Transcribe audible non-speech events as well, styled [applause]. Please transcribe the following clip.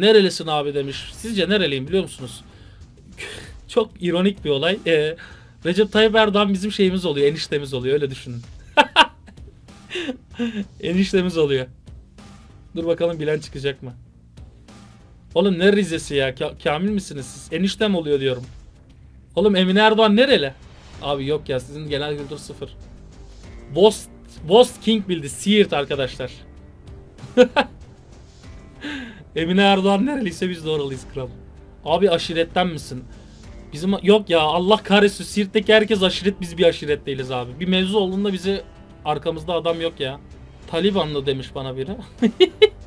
Nerelisin abi demiş. Sizce nereliyim biliyor musunuz? [laughs] Çok ironik bir olay. Ee, Recep Tayyip Erdoğan bizim şeyimiz oluyor. Eniştemiz oluyor. Öyle düşünün. [laughs] eniştemiz oluyor. Dur bakalım bilen çıkacak mı? Oğlum ne Rize'si ya? Ka- Kamil misiniz siz? Eniştem oluyor diyorum. Oğlum Emine Erdoğan nereli? Abi yok ya sizin genel kültür sıfır. Bost, Bost King bildi. Siirt arkadaşlar. [laughs] Emine Erdoğan nereliyse biz de oralıyız kral. Abi aşiretten misin? Bizim yok ya Allah kahretsin Siirt'teki herkes aşiret biz bir aşiret değiliz abi. Bir mevzu olduğunda bizi arkamızda adam yok ya. Talibanlı demiş bana biri. [laughs]